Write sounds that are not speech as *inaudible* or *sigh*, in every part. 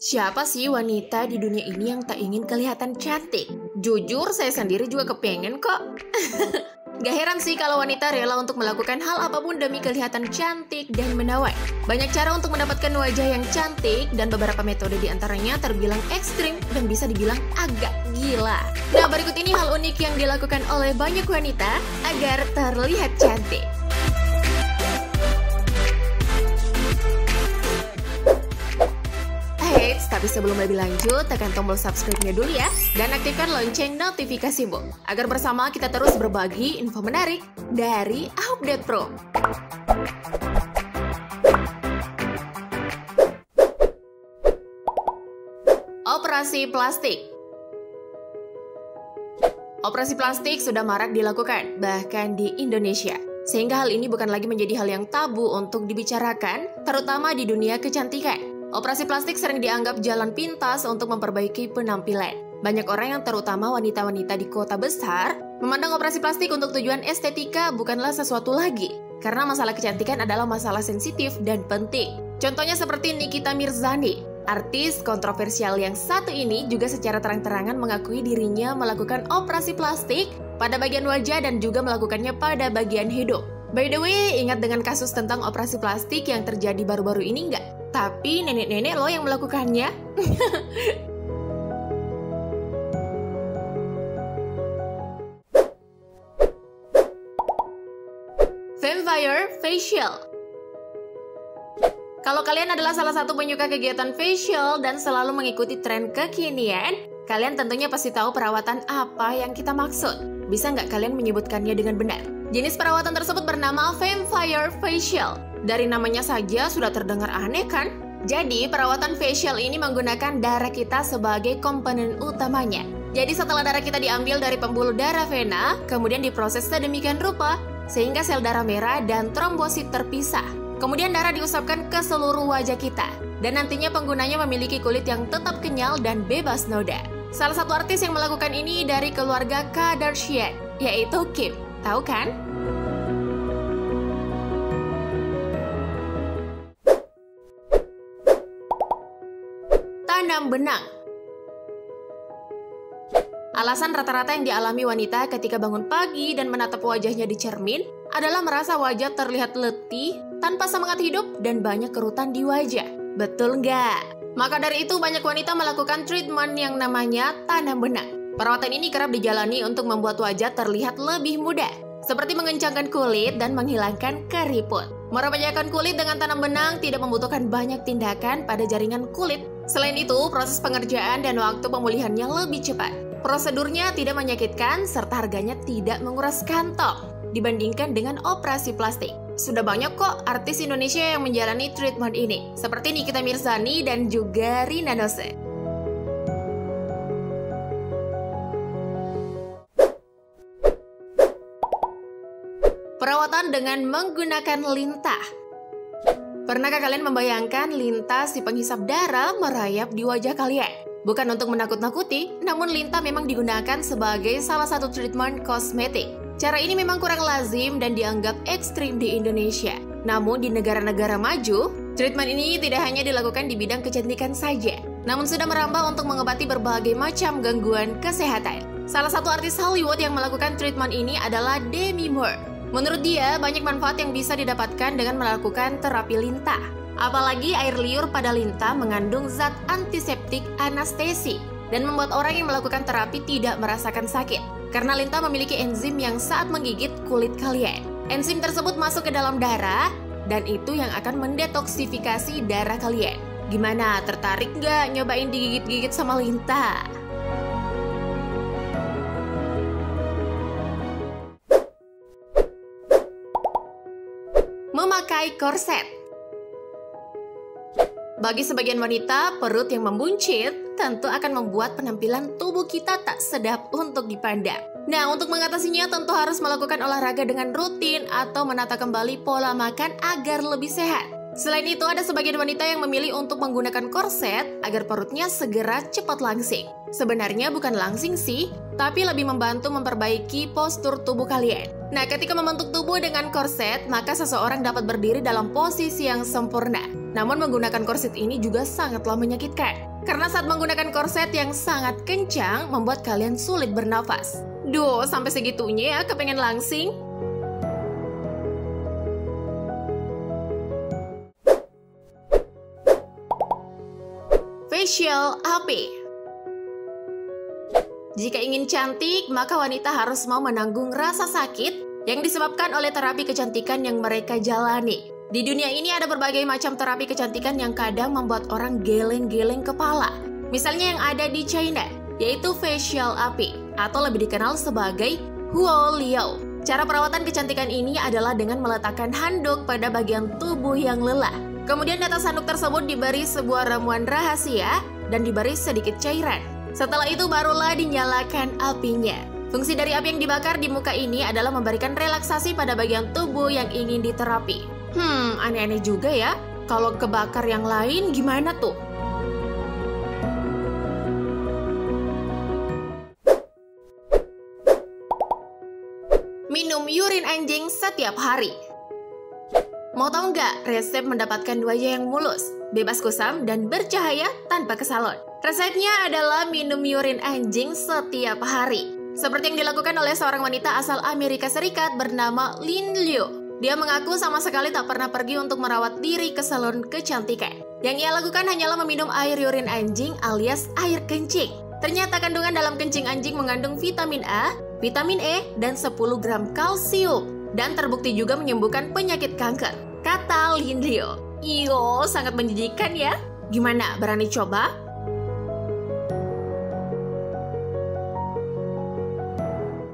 Siapa sih wanita di dunia ini yang tak ingin kelihatan cantik? Jujur, saya sendiri juga kepengen kok. *laughs* Gak heran sih kalau wanita rela untuk melakukan hal apa pun demi kelihatan cantik dan menawan. Banyak cara untuk mendapatkan wajah yang cantik dan beberapa metode di antaranya terbilang ekstrim dan bisa dibilang agak gila. Nah, berikut ini hal unik yang dilakukan oleh banyak wanita agar terlihat cantik. Tapi sebelum lebih lanjut, tekan tombol subscribe-nya dulu ya, dan aktifkan lonceng notifikasimu, agar bersama kita terus berbagi info menarik dari Update Pro. Operasi plastik Operasi plastik sudah marak dilakukan, bahkan di Indonesia. Sehingga hal ini bukan lagi menjadi hal yang tabu untuk dibicarakan, terutama di dunia kecantikan. Operasi plastik sering dianggap jalan pintas untuk memperbaiki penampilan. Banyak orang yang terutama wanita-wanita di kota besar memandang operasi plastik untuk tujuan estetika bukanlah sesuatu lagi. Karena masalah kecantikan adalah masalah sensitif dan penting. Contohnya seperti Nikita Mirzani, Artis kontroversial yang satu ini juga secara terang-terangan mengakui dirinya melakukan operasi plastik pada bagian wajah dan juga melakukannya pada bagian hidup. By the way, ingat dengan kasus tentang operasi plastik yang terjadi baru-baru ini nggak? Tapi nenek-nenek lo yang melakukannya. *laughs* Vampire Facial Kalau kalian adalah salah satu penyuka kegiatan facial dan selalu mengikuti tren kekinian, kalian tentunya pasti tahu perawatan apa yang kita maksud. Bisa nggak kalian menyebutkannya dengan benar? Jenis perawatan tersebut bernama Vampire Facial. Dari namanya saja sudah terdengar aneh kan? Jadi, perawatan facial ini menggunakan darah kita sebagai komponen utamanya. Jadi setelah darah kita diambil dari pembuluh darah vena, kemudian diproses sedemikian rupa sehingga sel darah merah dan trombosit terpisah. Kemudian darah diusapkan ke seluruh wajah kita. Dan nantinya penggunanya memiliki kulit yang tetap kenyal dan bebas noda. Salah satu artis yang melakukan ini dari keluarga Kardashian, yaitu Kim. Tahu kan? Tanam benang. Alasan rata-rata yang dialami wanita ketika bangun pagi dan menatap wajahnya di cermin adalah merasa wajah terlihat letih, tanpa semangat hidup, dan banyak kerutan di wajah. Betul nggak? Maka dari itu banyak wanita melakukan treatment yang namanya tanam benang. Perawatan ini kerap dijalani untuk membuat wajah terlihat lebih muda, seperti mengencangkan kulit dan menghilangkan keriput. Merapikan kulit dengan tanam benang tidak membutuhkan banyak tindakan pada jaringan kulit. Selain itu, proses pengerjaan dan waktu pemulihannya lebih cepat. Prosedurnya tidak menyakitkan serta harganya tidak menguras kantong dibandingkan dengan operasi plastik. Sudah banyak kok artis Indonesia yang menjalani treatment ini, seperti Nikita Mirzani dan juga Rina Nose. Perawatan dengan menggunakan lintah. Pernahkah kalian membayangkan lintah si penghisap darah merayap di wajah kalian? Bukan untuk menakut-nakuti, namun lintah memang digunakan sebagai salah satu treatment kosmetik. Cara ini memang kurang lazim dan dianggap ekstrim di Indonesia. Namun di negara-negara maju, treatment ini tidak hanya dilakukan di bidang kecantikan saja, namun sudah merambah untuk mengobati berbagai macam gangguan kesehatan. Salah satu artis Hollywood yang melakukan treatment ini adalah Demi Moore. Menurut dia, banyak manfaat yang bisa didapatkan dengan melakukan terapi lintah. Apalagi air liur pada lintah mengandung zat antiseptik anestesi dan membuat orang yang melakukan terapi tidak merasakan sakit. Karena lintah memiliki enzim yang saat menggigit kulit kalian. Enzim tersebut masuk ke dalam darah dan itu yang akan mendetoksifikasi darah kalian. Gimana, tertarik nggak nyobain digigit-gigit sama lintah? Memakai korset. Bagi sebagian wanita, perut yang membuncit tentu akan membuat penampilan tubuh kita tak sedap untuk dipandang. Nah, untuk mengatasinya tentu harus melakukan olahraga dengan rutin atau menata kembali pola makan agar lebih sehat. Selain itu, ada sebagian wanita yang memilih untuk menggunakan korset agar perutnya segera cepat langsing. Sebenarnya bukan langsing sih, tapi lebih membantu memperbaiki postur tubuh kalian. Nah, ketika membentuk tubuh dengan korset, maka seseorang dapat berdiri dalam posisi yang sempurna. Namun menggunakan korset ini juga sangatlah menyakitkan. Karena saat menggunakan korset yang sangat kencang membuat kalian sulit bernafas. Duh, sampai segitunya ya kepengen langsing? Facial AP Jika ingin cantik, maka wanita harus mau menanggung rasa sakit yang disebabkan oleh terapi kecantikan yang mereka jalani. Di dunia ini ada berbagai macam terapi kecantikan yang kadang membuat orang geleng-geleng kepala. Misalnya yang ada di China, yaitu facial AP atau lebih dikenal sebagai Huo Liao. Cara perawatan kecantikan ini adalah dengan meletakkan handuk pada bagian tubuh yang lelah. Kemudian di atas handuk tersebut diberi sebuah ramuan rahasia dan diberi sedikit cairan. Setelah itu barulah dinyalakan apinya. Fungsi dari api yang dibakar di muka ini adalah memberikan relaksasi pada bagian tubuh yang ingin diterapi. Hmm, aneh-aneh juga ya. Kalau kebakar yang lain gimana tuh? Minum urin anjing setiap hari. Mau tahu nggak resep mendapatkan wajah yang mulus, bebas kusam, dan bercahaya tanpa kesalon? Resepnya adalah minum urin anjing setiap hari. Seperti yang dilakukan oleh seorang wanita asal Amerika Serikat bernama Lin Liu. Dia mengaku sama sekali tak pernah pergi untuk merawat diri ke salon kecantikan. Yang ia lakukan hanyalah meminum air urin anjing alias air kencing. Ternyata kandungan dalam kencing anjing mengandung vitamin A, vitamin E, dan 10 gram kalsium. Dan terbukti juga menyembuhkan penyakit kanker. Kata Lin. Iyo, sangat menjijikan ya. Gimana, berani coba?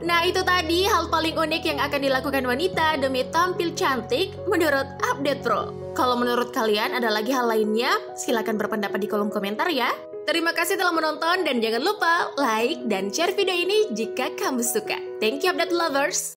Nah itu tadi hal paling unik yang akan dilakukan wanita demi tampil cantik menurut Update Pro. Kalau menurut kalian ada lagi hal lainnya, silahkan berpendapat di kolom komentar ya. Terima kasih telah menonton dan jangan lupa like dan share video ini jika kamu suka. Thank you Update Lovers!